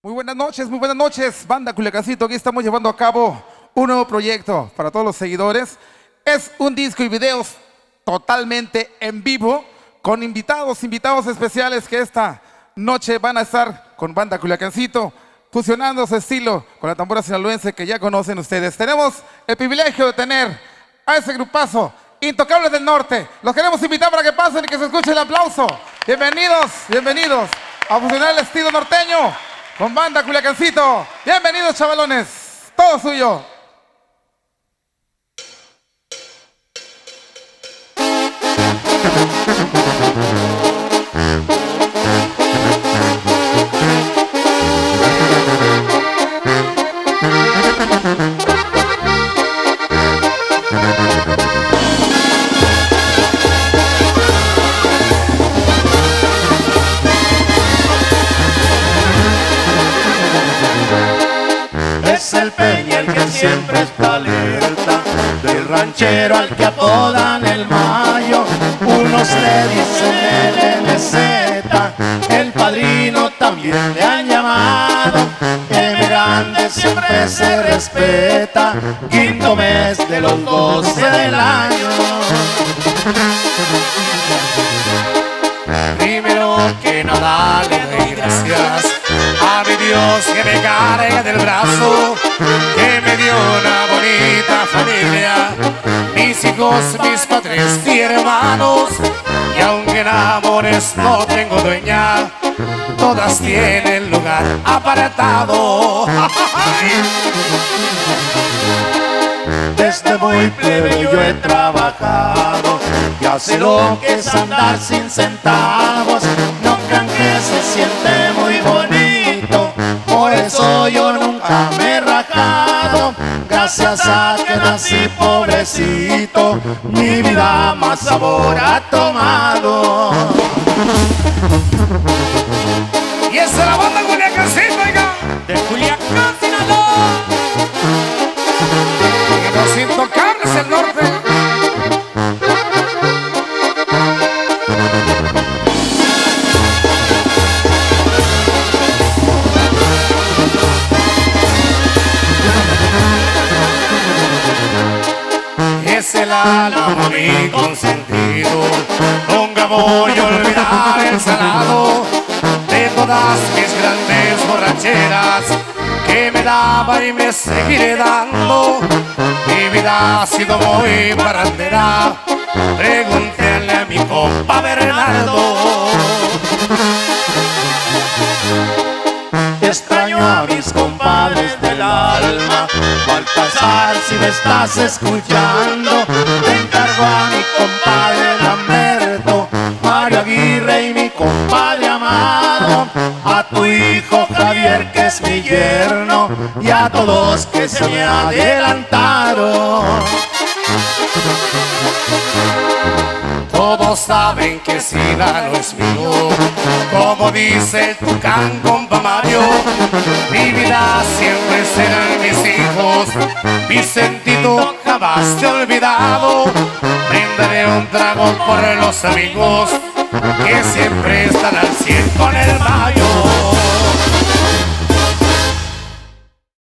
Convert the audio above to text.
Muy buenas noches, muy buenas noches, banda Culiacancito. Aquí estamos llevando a cabo un nuevo proyecto para todos los seguidores. Es un disco y videos totalmente en vivo con invitados, invitados especiales que esta noche van a estar con banda Culiacancito fusionando su estilo con la tambora sinaloense que ya conocen ustedes. Tenemos el privilegio de tener a ese grupazo, Intocables del Norte. Los queremos invitar para que pasen y que se escuche el aplauso. Bienvenidos, bienvenidos a fusionar el estilo norteño con banda Culiacancito. Bienvenidos, chavalones. Todo suyo. Es el peña el que siempre está alerta Del ranchero al que apodan el mayo. Unos le dicen el LZ El padrino también le han llamado. El grande siempre se respeta Quinto mes de los doce del año. Primero que nada le doy gracias mi Dios que me carga del brazo, que me dio una bonita familia, mis hijos, mis padres y hermanos, y aunque en amores no tengo dueña, todas tienen lugar apartado. Desde muy plebe yo he trabajado Ya sé lo que es andar sin centavos No crean que se siente Yo nunca me he rajado. Gracias a que nací pobrecito Mi vida más sabor ha tomado. Y esa es la banda el alma mi consentido. Nunca voy a olvidar el salado de todas mis grandes borracheras que me daba y me seguiré dando. Mi vida ha sido muy barandera. Pregúntenle a mi compa Bernardo. Si me estás escuchando Te encargo a mi compadre Lamberto Mario Aguirre y mi compadre Amado A tu hijo Javier que es mi yerno Y a todos que se me adelantaron todos saben que Sila no es mío, como dice el tucán compa Mario. Mi vida siempre serán mis hijos, mi sentido jamás te olvidado. Brindaré un trago por los amigos que siempre están